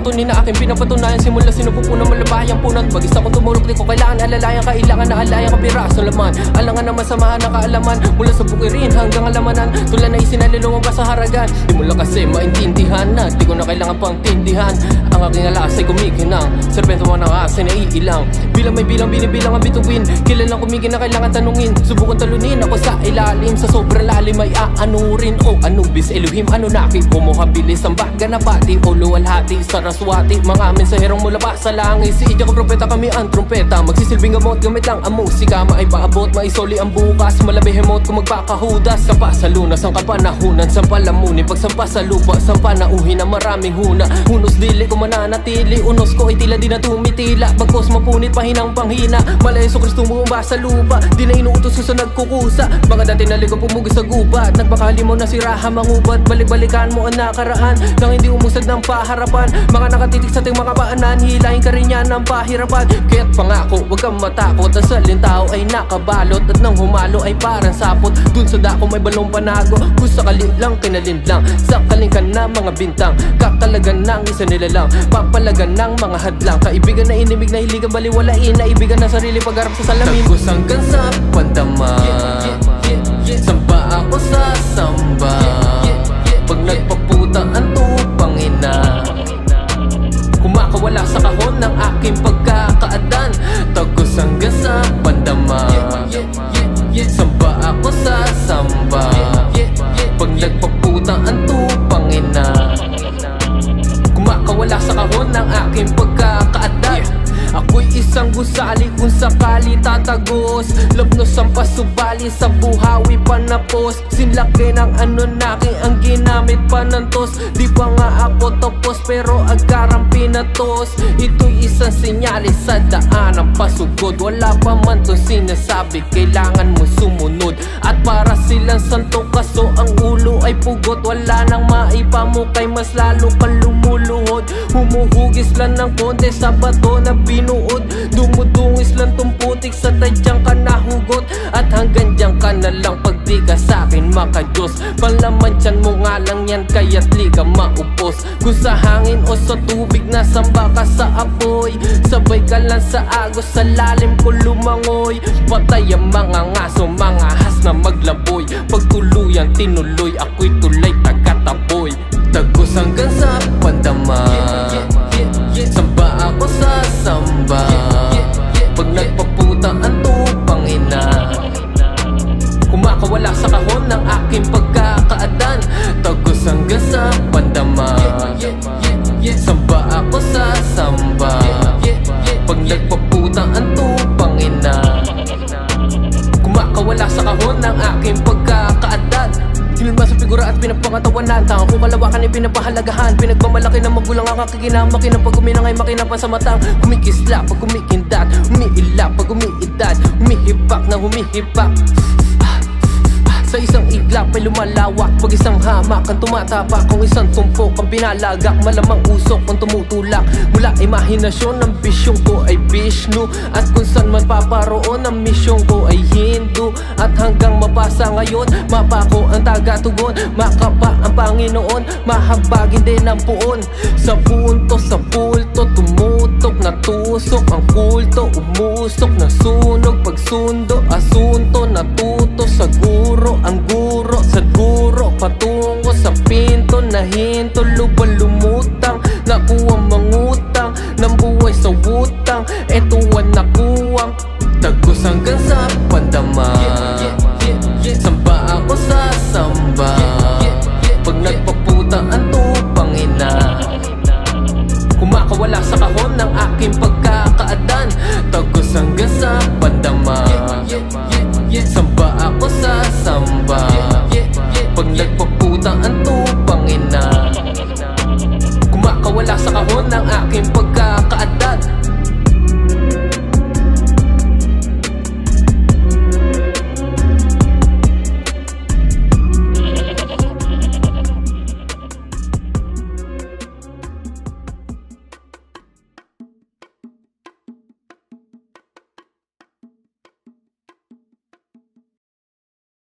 patunin na aking pinapatunayan Simula sinupupunan malabayang punan. Bagis akong tumulog di ko kailangan alalayan. Kailangan na alayan kapiraso laman. Alangan na masamahan na kaalaman Mula sa bukirin hanggang alamanan. Tulad na isinalilungan pa sa haragan. Di mo kasi maintindihan na Di ko na kailangan pang tindihan Ang aking alas ay kumikinang Serpento mo ng asa na iilang Bilang may bilang binibilang ang bituin. Kilalang kumigin na kailangan tanungin. Subukan talunin ako sa ilalim. Sa sobrang lalim ay aanurin. O Anubis, Elohim, Anunnaki Bumuhabilis ang baga na pati O luwalhati, saraswati Mga mensaherong mula pa sa langit Si ko propeta kami ang trumpeta. Magsisilbing gamot gamit lang ang musika. Maipaabot, maisoli ang bukas. Malabihemot kung magpakahudas. Sampa sa lunas ang kapanahunan. Sampa lamunin pagsampa sa lupa. Sampa nauhin ang maraming huna. Unos dili ko mananatili Unos ko ay tila di na tumitila. Bagkos mapunit pahinang panghina. Malayo Kristo bumaba sa lupa? Di na inuutos ko sa nagkukusa. Mga dati naligo pumugi sa gubat. Nagbakali mo na siraha mangubat Balik-balikan mo ang nakaraan Nang hindi umusad ng paharapan. Mga nakatitik sa ating mga paanan Hilahin ka rin yan ng pahirapan. Kaya't pangako, wag kang matakot. Ang salintao ay nakabalot. At nang humalo ay parang sapot. Dun sa dako may balong panago. Kung sakali lang kinalin lang Sakaling ka na mga bintang. Kakalagan ng isa nila lang Papalagan ng mga hadlang. Kaibigan na inimig na hiligan baliwalain. Naibigan na sarili pagharap sa salamin. Tagos hanggang sa pandama. Samba ako sa samba. Pag nagpaputa ang tupang ina. Kumakawala sa kahon ng aking pagkakaadan. Tagos hanggang sa pandama. Samba ako sa samba. Pag nagpaputa ang tupang isang gusali kung sakali tatagos. Labnos ang pasubali sa buhawi panapos Sinlaki ng Anunnaki ang ginamit panantos Di pa nga ako tapos pero agarang pinatos. Ito'y isang sinyalis sa daan ng pasugod. Wala pa man to sinasabi kailangan mo sumunod. At para silang santo kaso ang ulo ay pugot. Wala nang maipamukay mas lalo kang lumuluhod Humuhugis lang ng konti sa bato na binuod. Dumudungis lang tong putik sa tadyang ka nahugot At hanggang dyan ka na lang pag di ka sa'kin makajos Palaman tiyan mo nga lang yan kaya't li ka maupos. Kung sa hangin o sa tubig nasamba ka sa apoy? Sabay ka lang sa agos sa lalim ko lumangoy. Patay ang mga ngaso mga has na maglaboy. Pagtuluyan tinuloy ako'y tulay Tagos hanggang sa pandama. Samba ako sa samba. Pag nagpaputa ang tupang ina. Kumakawala sa kahon ng aking pagkakaadan. Tagos hanggang sa pandama. Samba ako sa samba. Pag nagpaputa ang tupang ina. Kumakawala sa at pinapangatawanan Tangang ko kalawakan ay pinapahalagahan Pinagmamalaki ng magulang ang kakikinang Makinang pag uminang ay makinang sa matang. Kumikisla pag kumikindat Umiila pag umiidad Humihibak na humihipak sa isang iglap ay lumalawak Pag isang hamak ang tumatapak Kung isang tumpok ang pinalagak. Malamang usok ang tumutulak. Mula imahinasyon ng bisyong ko ay Vishnu. At kung saan man paparoon ang misyong ko ay Hindu At hanggang mapasa ngayon Mapa ko ang tagatugon Makapa ang Panginoon Mahabagin din ang puon. Sa punto, sa pulto Tumutok na tusok Ang kulto umusok na sunog Pagsundo, asunto hanggang sa pandama. Samba ako sa samba. Pag nagpaputa ang tupang ina. Kumakawala sa kahon ng aking pagkakaadan. Tagos hanggang sa pandama. Samba ako sa samba. Pag nagpaputa ang tupang ina. Kumakawala sa kahon ng aking pagkakaadan